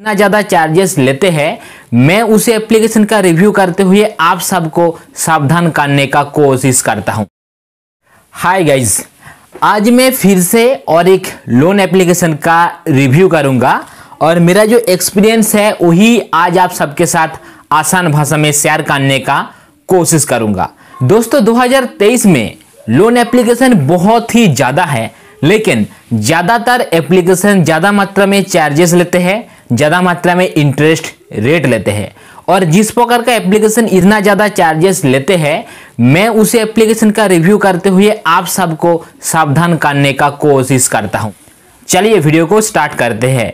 इतना ज़्यादा चार्जेस लेते हैं, मैं उस एप्लीकेशन का रिव्यू करते हुए आप सबको सावधान करने का कोशिश करता हूँ। हाय गाइज़ आज मैं फिर से और एक लोन एप्लीकेशन का रिव्यू करूँगा और मेरा जो एक्सपीरियंस है, वही आज आप सबके साथ आसान भाषा में शेयर करने का कोशिश करूँगा। दोस्तों 2023 में लोन एप्लीकेशन बहुत ही ज़्यादा है, लेकिन ज़्यादातर एप्लीकेशन ज़्यादा मात्रा में चार्जेस लेते हैं ज़्यादा मात्रा में इंटरेस्ट रेट लेते हैं। और जिस प्रकार का एप्लीकेशन इतना ज़्यादा चार्जेस लेते हैं, मैं उस एप्लीकेशन का रिव्यू करते हुए आप सबको सावधान करने का कोशिश करता हूँ। चलिए वीडियो को स्टार्ट करते हैं।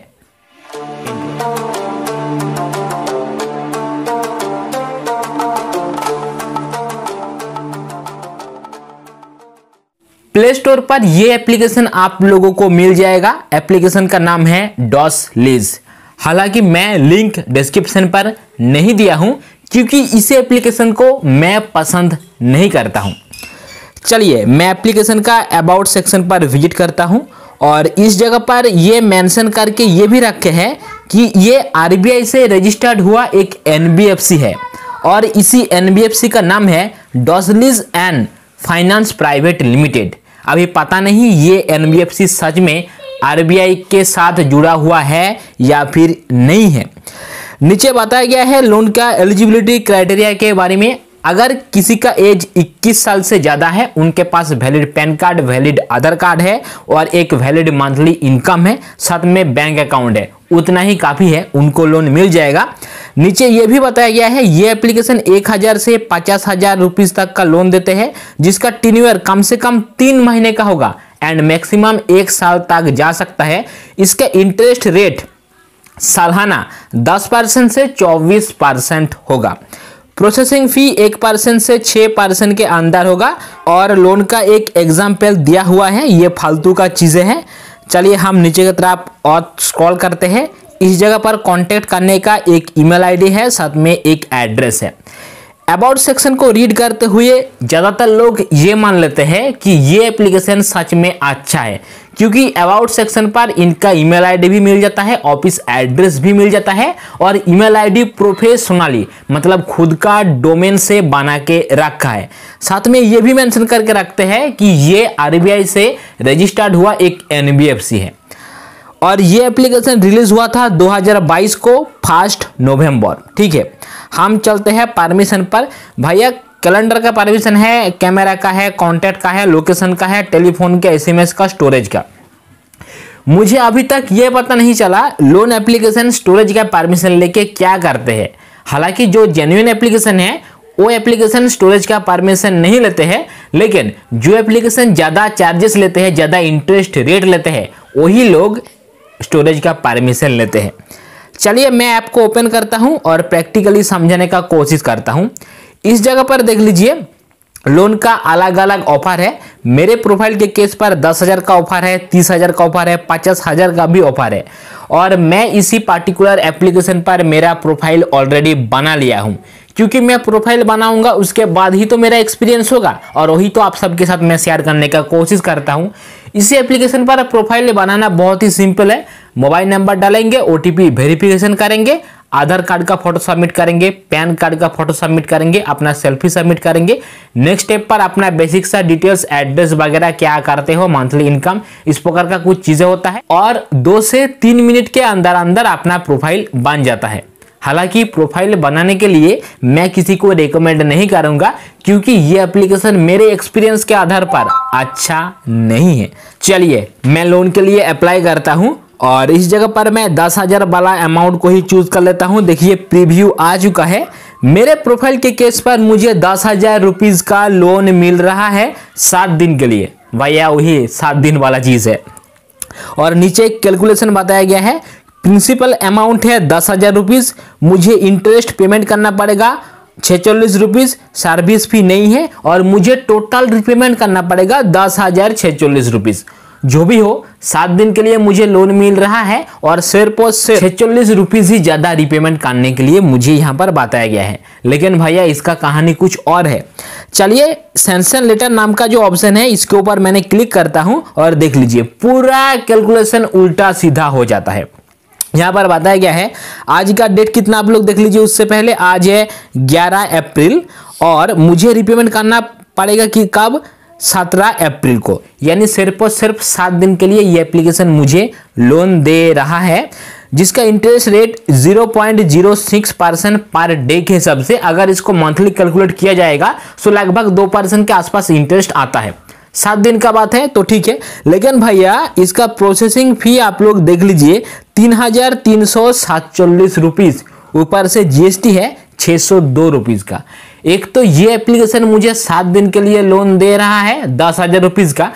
प्ले स्टोर पर यह एप्लीकेशन आप लोगों को मिल जाएगा। एप्लीकेशन का नाम है डॉस लीज हालाँकि मैं लिंक डिस्क्रिप्शन पर नहीं दिया हूँ, क्योंकि इस एप्लीकेशन को मैं पसंद नहीं करता हूँ। चलिए, मैं एप्लीकेशन का अबाउट सेक्शन पर विज़िट करता हूँ, और इस जगह पर ये मेंशन करके ये भी रखे हैं कि ये आरबीआई से रजिस्टर्ड हुआ एक एनबीएफसी है, और इसी एनबीएफसी का नाम है डॉसलिज एंड फाइनेंस प्राइवेट लिमिटेड अभी पता नहीं ये एनबीएफसी सच में आरबीआई के साथ जुड़ा हुआ है या फिर नहीं है? नीचे बताया गया है लोन का एलिजिबिलिटी क्राइटेरिया के बारे में। अगर किसी का एज 21 साल से ज़्यादा है, उनके पास valid PAN card valid Aadhaar card है और एक वैलिड मंथली इनकम है, साथ में बैंक अकाउंट है, उतना ही काफ़ी है, उनको लोन मिल जाएगा। नीचे ये भी बताया गया है, ये एप्लीकेशन एक हज़ार से पचास हज़ार तक का लोन देते हैं, जिसका टीन्यूअर कम से कम तीन महीने का होगा। एंड मैक्सिमम एक साल तक जा सकता है। इसका इंटरेस्ट रेट सालाना 10 परसेंट से 24 परसेंट होगा। प्रोसेसिंग फ़ी एक परसेंट से छः परसेंट के अंदर होगा और लोन का एक एग्ज़ाम्पल दिया हुआ है। ये फालतू का चीज़ें हैं। चलिए हम नीचे की तरफ़ और स्क्रॉल करते हैं। इस जगह पर कांटेक्ट करने का एक ईमेल आईडी है, साथ में एक एड्रेस है। अबाउट सेक्शन को रीड करते हुए ज़्यादातर लोग ये मान लेते हैं कि ये एप्लीकेशन सच में अच्छा है, क्योंकि अबाउट सेक्शन पर इनका ईमेल आईडी भी मिल जाता है ऑफ़िस एड्रेस भी मिल जाता है, और ईमेल आईडी प्रोफेशनली मतलब खुद का डोमेन से बना के रखा है। साथ में ये भी मेंशन करके रखते हैं कि ये आरबीआई से रजिस्टर्ड हुआ एक एनबीएफसी है। और ये एप्लीकेशन रिलीज़ हुआ था 2022 को फ़र्स्ट नवंबर ठीक है। हम चलते हैं परमिशन पर। भैया कैलेंडर का परमिशन है कैमरा का है कॉन्टैक्ट का है लोकेशन का है टेलीफोन के एसएमएस का स्टोरेज का। मुझे अभी तक ये पता नहीं चला लोन एप्लीकेशन स्टोरेज का परमिशन लेके क्या करते हैं। हालाँकि जो जेन्यून एप्लीकेशन है, वो एप्लीकेशन स्टोरेज का परमिशन नहीं लेते हैं, लेकिन जो एप्लीकेशन ज़्यादा चार्जेस लेते हैं, ज़्यादा इंटरेस्ट रेट लेते हैं, वही लोग स्टोरेज का परमिशन लेते हैं। चलिए मैं ऐप को ओपन करता हूँ और प्रैक्टिकली समझने का कोशिश करता हूँ। इस जगह पर देख लीजिए लोन का अलग अलग ऑफ़र है। मेरे प्रोफ़ाइल के केस पर दस हज़ार का ऑफ़र है, तीस हज़ार का ऑफ़र है, पचास हज़ार का भी ऑफ़र है। और मैं इसी पार्टिकुलर एप्लीकेशन पर मेरा प्रोफ़ाइल ऑलरेडी बना लिया हूँ। क्योंकि मैं प्रोफ़ाइल बनाऊँगा, उसके बाद ही तो मेरा एक्सपीरियंस होगा। और वही तो आप सबके साथ मैं शेयर करने का कोशिश करता हूँ। इसी एप्लीकेशन पर प्रोफ़ाइल बनाना बहुत ही सिंपल है। मोबाइल नंबर डालेंगे ओटीपी वेरिफिकेशन करेंगे, आधार कार्ड का फ़ोटो सबमिट करेंगे पैन कार्ड का फ़ोटो सबमिट करेंगे, अपना सेल्फी सबमिट करेंगे। नेक्स्ट स्टेप पर अपना बेसिक सा डिटेल्स एड्रेस वगैरह क्या करते हो मंथली इनकम इस प्रकार का कुछ चीज़ें होता है। और दो से तीन मिनट के अंदर अंदर अपना प्रोफ़ाइल बन जाता है। हालाँकि प्रोफ़ाइल बनाने के लिए मैं किसी को रिकमेंड नहीं करूँगा, क्योंकि ये एप्लीकेशन मेरे एक्सपीरियंस के आधार पर अच्छा नहीं है। चलिए, मैं लोन के लिए अप्लाई करता हूँ और इस जगह पर मैं दस हज़ार वाला अमाउंट को ही चूज़ कर लेता हूँ। देखिए प्रीव्यू आ चुका है। मेरे प्रोफ़ाइल के केस पर मुझे दस हज़ार रुपीज़ का लोन मिल रहा है सात दिन के लिए। भैया, वही सात दिन वाला चीज़ है। और नीचे कैलकुलेशन बताया गया है प्रिंसिपल अमाउंट है दस हज़ार रुपीज़ मुझे इंटरेस्ट पेमेंट करना पड़ेगा छेचल्लिस रुपीज़ सर्विस फ़ी नहीं है और मुझे टोटल रिपेमेंट करना पड़ेगा दस हज़ार छेचल्लिस रुपीज़ जो भी हो, सात दिन के लिए मुझे लोन मिल रहा है और सिर्फ़ और सिर्फ़ छेचल्लिस रुपीज़ ही ज़्यादा रिपेमेंट करने के लिए मुझे यहाँ पर बताया गया है। लेकिन भैया, इसका कहानी कुछ और है। चलिए सेंसन लेटर नाम का जो ऑप्शन है, इसके ऊपर मैंने क्लिक करता हूँ और देख लीजिए। पूरा कैलकुलेशन उल्टा सीधा हो जाता है। यहाँ पर बताया गया है, आज का डेट कितना आप लोग देख लीजिए उससे पहले, आज है 11 अप्रैल और मुझे रिपेमेंट करना पड़ेगा कि कब? 17 अप्रैल को। यानी सिर्फ़ और सिर्फ़ सात दिन के लिए ये एप्लीकेशन मुझे लोन दे रहा है, जिसका interest rate 0.06 percent per day के हिसाब से अगर इसको मंथली कैलकुलेट किया जाएगा तो लगभग दो परसेंट के आसपास इंटरेस्ट आता है। सात दिन का बात है तो ठीक है। लेकिन भैया, इसका प्रोसेसिंग फ़ी आप लोग देख लीजिए, तीन हज़ार तीन सौ सातचल्लिस रुपीज़ ऊपर से जीएसटी है, छह सौ दो रुपीज़ का। एक तो ये एप्लीकेशन मुझे सात दिन के लिए लोन दे रहा है, दस हज़ार रुपीज़ का।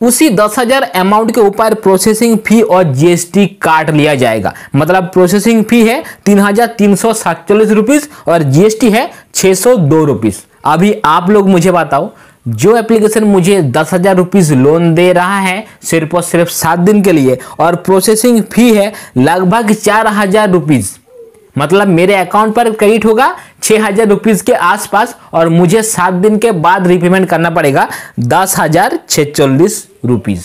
उसी दस हज़ार अमाउंट के ऊपर प्रोसेसिंग फ़ी और जीएसटी काट लिया जाएगा। मतलब प्रोसेसिंग फ़ी है तीन हज़ार तीन सौ सातचल्लिस रुपीज़ और जीएसटी है छह सौ दो रुपीज़ अभी आप लोग मुझे बताओ जो एप्लीकेशन मुझे दस हज़ार रुपीज़ लोन दे रहा है, सिर्फ़ और सिर्फ़ सात दिन के लिए, और प्रोसेसिंग फ़ी है लगभग चार हज़ार रुपीज़ मतलब मेरे अकाउंट पर क्रेडिट होगा छह हज़ार रुपीज़ के आसपास, और मुझे सात दिन के बाद रिपेमेंट करना पड़ेगा दस हज़ार छचालीस रुपीज़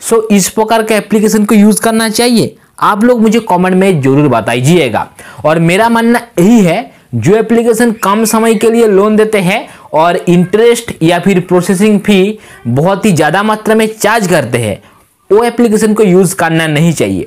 सो इस प्रकार के एप्लीकेशन को यूज़ करना चाहिए। आप लोग मुझे कमेंट में ज़रूर बताइएगा। और मेरा मानना यही है जो एप्लीकेशन कम समय के लिए लोन देते हैं और इंटरेस्ट या फिर प्रोसेसिंग फ़ी बहुत ही ज़्यादा मात्रा में चार्ज करते हैं, वो एप्लीकेशन को यूज़ करना नहीं चाहिए।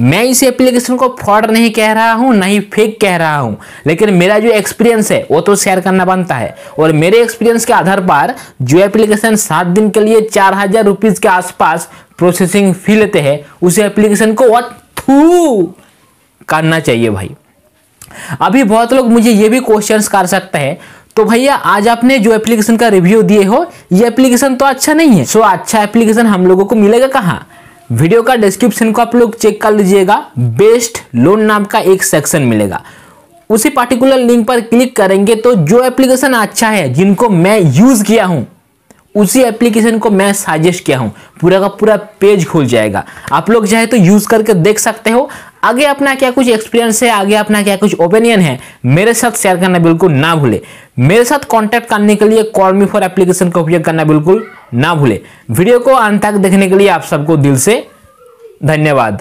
मैं इस एप्लीकेशन को फ्रॉड नहीं कह रहा हूँ नहीं फेक कह रहा हूँ, लेकिन मेरा जो एक्सपीरियंस है, वो तो शेयर करना बनता है। और मेरे एक्सपीरियंस के आधार पर जो एप्लीकेशन सात दिन के लिए चार हज़ार रुपीज़ के आसपास प्रोसेसिंग फ़ी लेते हैं, उस एप्लीकेशन को थू करना चाहिए भाई। अभी बहुत लोग मुझे ये भी क्वेश्चंस कर सकते हैं। तो भैया, आज आपने जो एप्लीकेशन का रिव्यू दिए हो, ये एप्लीकेशन तो अच्छा नहीं है। सो अच्छा एप्लीकेशन हम लोगों को मिलेगा कहाँ? वीडियो का डिस्क्रिप्शन को आप लोग चेक कर लीजिएगा। बेस्ट लोन नाम का एक सेक्शन मिलेगा। उसी पर्टिकुलर लिंक पर क्लिक करेंगे तो जो एप्लीकेशन अच्छा है, जिनको मैं यूज़ किया हूँ, उसी एप्लीकेशन को मैं सजेस्ट किया हूँ। पूरा का पूरा पेज खुल जाएगा। आप लोग चाहे तो यूज़ करके देख सकते हो। आगे अपना क्या कुछ एक्सपीरियंस है? आगे अपना क्या कुछ ओपिनियन है? मेरे साथ शेयर करना बिल्कुल ना भूले। मेरे साथ कांटेक्ट करने के लिए कॉल मी फॉर एप्लीकेशन का उपयोग करना बिल्कुल ना भूले। वीडियो को अंत तक देखने के लिए आप सबको दिल से धन्यवाद।